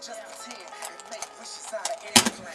just a tear, and make wishes out of airplane.